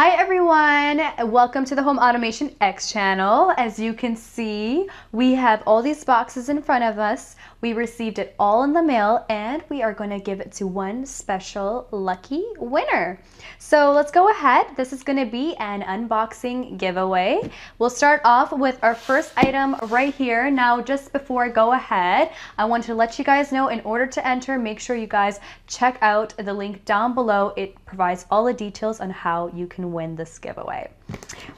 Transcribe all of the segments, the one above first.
Hi everyone, welcome to the Home Automation X channel. As you can see, we have all these boxes in front of us. We received it all in the mail and we are going to give it to one special lucky winner. So let's go ahead. This is going to be an unboxing giveaway. We'll start off with our first item right here. Now, just before I go ahead, I want to let you guys know in order to enter, make sure you guys check out the link down below. It provides all the details on how you can win this giveaway.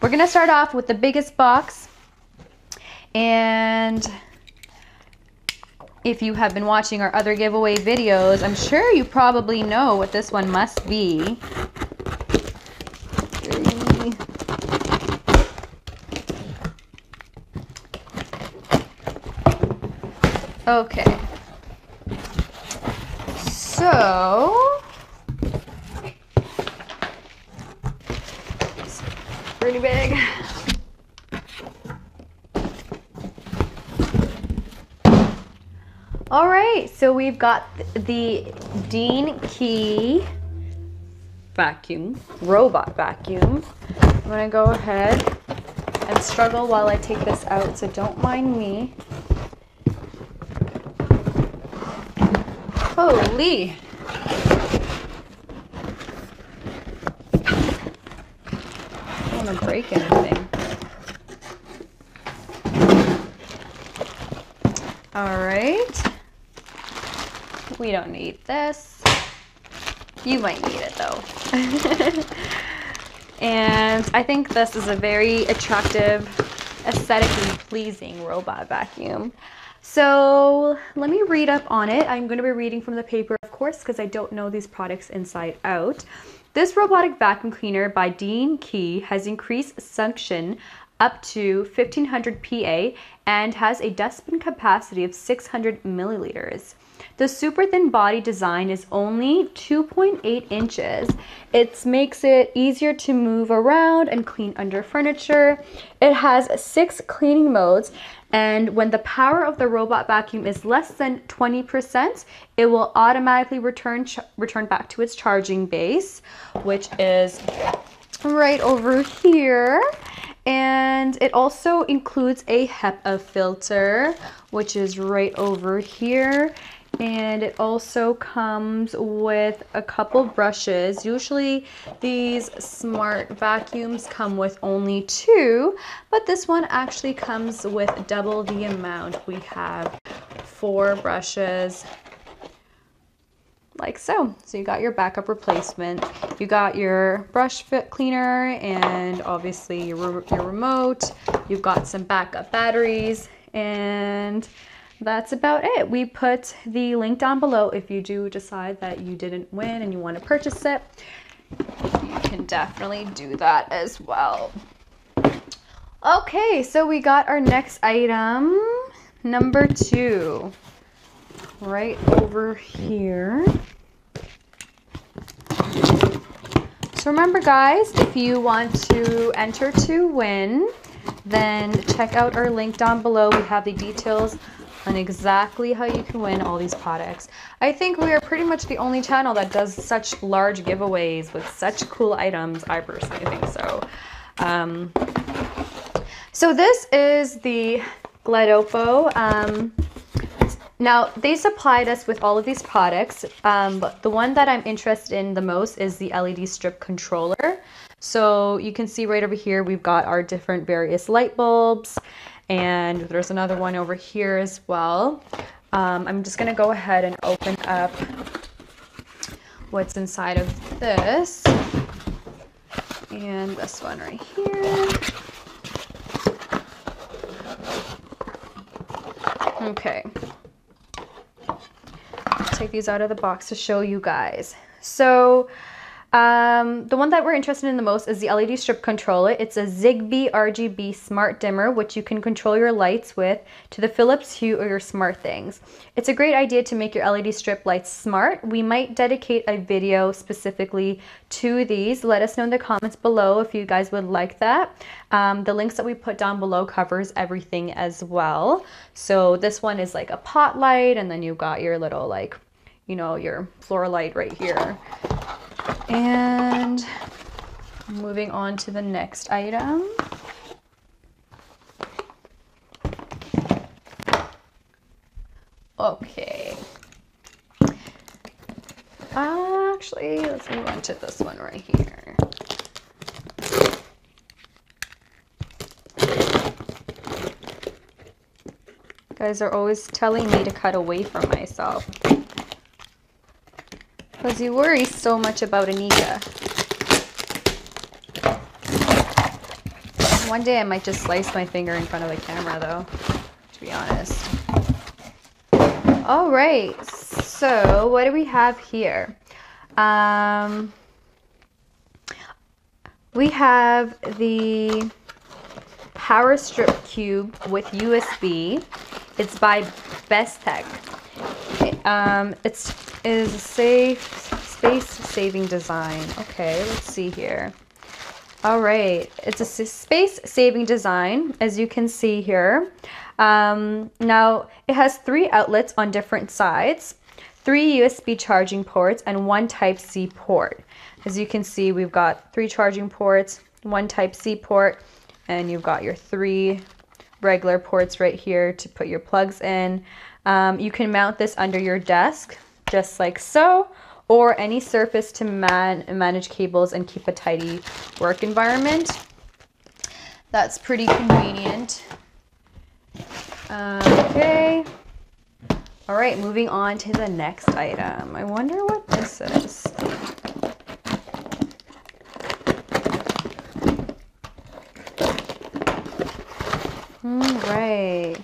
We're going to start off with the biggest box and if you have been watching our other giveaway videos, I'm sure you probably know what this one must be. Okay. So, it's pretty big. All right, so we've got the DeenKee vacuum, robot vacuum. I'm gonna go ahead and struggle while I take this out, so don't mind me. Holy! I don't want to break anything. All right. We don't need this. You might need it though. and I think this is a very attractive, aesthetically pleasing robot vacuum. So let me read up on it. I'm going to be reading from the paper, of course, because I don't know these products inside out. This robotic vacuum cleaner by DeenKee has increased suction up to 1500 PA and has a dustbin capacity of 600 milliliters. The super thin body design is only 2.8 inches. It makes it easier to move around and clean under furniture. It has six cleaning modes and when the power of the robot vacuum is less than 20%, it will automatically return return back to its charging base, which is right over here. And it also includes a HEPA filter, which is right over here and it also comes with a couple brushes. Usually these smart vacuums come with only two, but this one actually comes with double the amount. We have four brushes like so. So you got your backup replacement, you got your brush fit cleaner and obviously your, your remote, you've got some backup batteries and that's about it. We put the link down below if you do decide that you didn't win and you want to purchase it. You can definitely do that as well. Okay, so we got our next item, number two, right over here. So remember guys, if you want to enter to win, then check out our link down below. We have the details on exactly how you can win all these products. I think we are pretty much the only channel that does such large giveaways with such cool items. I personally think so. Um, so this is the Gledopto. Um, now, they supplied us with all of these products, um, but the one that I'm interested in the most is the LED strip controller. So you can see right over here, we've got our different various light bulbs and there's another one over here as well. Um, I'm just gonna go ahead and open up what's inside of this. And this one right here. Okay. Take these out of the box to show you guys. So um, the one that we're interested in the most is the LED strip controller. It's a Zigbee RGB smart dimmer, which you can control your lights with to the Philips Hue or your SmartThings. It's a great idea to make your LED strip lights smart. We might dedicate a video specifically to these. Let us know in the comments below if you guys would like that. Um, the links that we put down below covers everything as well. So this one is like a pot light and then you've got your little like, you know, your floor light right here. And Moving on to the next item. Okay. Actually, let's move on to this one right here. guys are always telling me to cut away from myself. Because you worry so much about Anika. One day I might just slice my finger in front of the camera though, to be honest. All right, so what do we have here? Um, we have the Power Strip Cube with USB. It's by Bestek. Um, it's is a safe space saving design. Okay, let's see here. All right, it's a space saving design, as you can see here. Um, now, it has three outlets on different sides, three USB charging ports, and one Type-C port. As you can see, we've got three charging ports, one Type-C port, and you've got your three regular ports right here to put your plugs in. Um, you can mount this under your desk, just like so, or any surface to man manage cables and keep a tidy work environment. That's pretty convenient. Okay. All right, moving on to the next item. I wonder what this is. Right.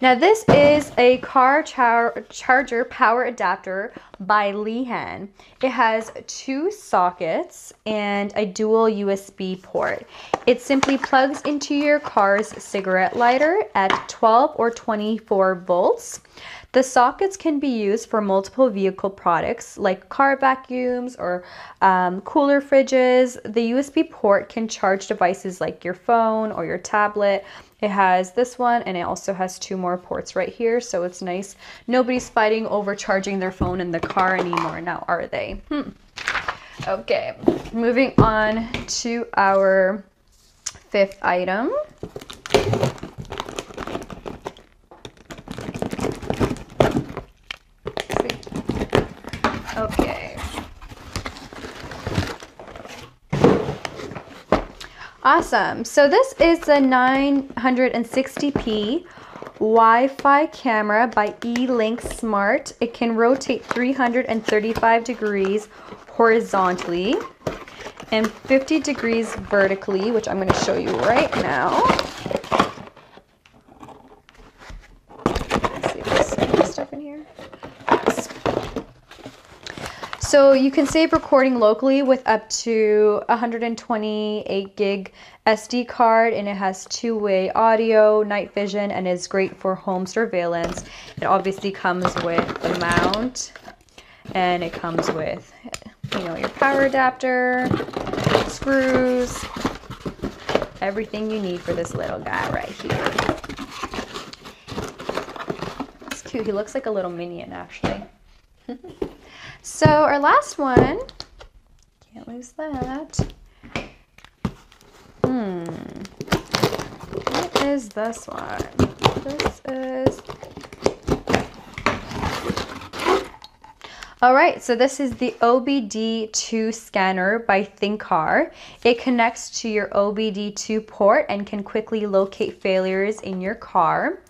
Now this is a car char charger power adapter by Lihan. It has two sockets and a dual USB port. It simply plugs into your car's cigarette lighter at 12 or 24 volts. The sockets can be used for multiple vehicle products like car vacuums or um, cooler fridges. The USB port can charge devices like your phone or your tablet. It has this one and it also has two more ports right here, so it's nice. Nobody's fighting over charging their phone in the car anymore now, are they? Hmm. Okay, moving on to our fifth item. Okay. Awesome. So this is the 960p Wi-Fi camera by elinkSmart. It can rotate 335 degrees horizontally and 50 degrees vertically, which I'm going to show you right now. So you can save recording locally with up to 128 gig SD card and it has two-way audio, night vision, and is great for home surveillance. It obviously comes with the mount and it comes with you know your power adapter, screws, everything you need for this little guy right here. It's cute. He looks like a little minion actually. So our last one, can't lose that. Hmm, what is this one? This is All right, so this is the OBD2 scanner by ThinkCar. It connects to your OBD2 port and can quickly locate failures in your car.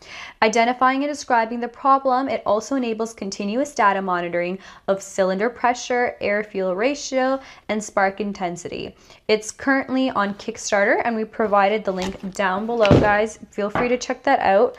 Identifying and describing the problem, it also enables continuous data monitoring of cylinder pressure, air-fuel ratio, and spark intensity. It's currently on Kickstarter and we provided the link down below, guys. Feel free to check that out.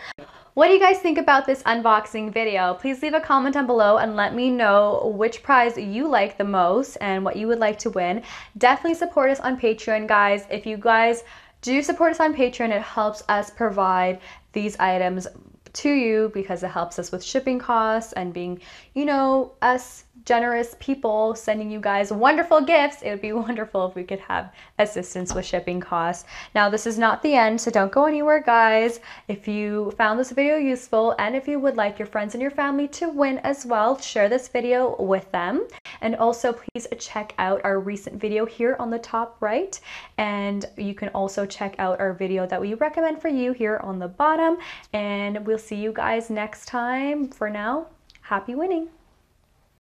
What do you guys think about this unboxing video? Please leave a comment down below and let me know which prize you like the most and what you would like to win. Definitely support us on Patreon, guys. If you guys do support us on Patreon, it helps us provide these items to you because it helps us with shipping costs and being, you know, us generous people sending you guys wonderful gifts. It would be wonderful if we could have assistance with shipping costs. Now, this is not the end, so don't go anywhere, guys. If you found this video useful and if you would like your friends and your family to win as well, share this video with them. And also please check out our recent video here on the top right. And you can also check out our video that we recommend for you here on the bottom. And we'll see you guys next time. For now, happy winning.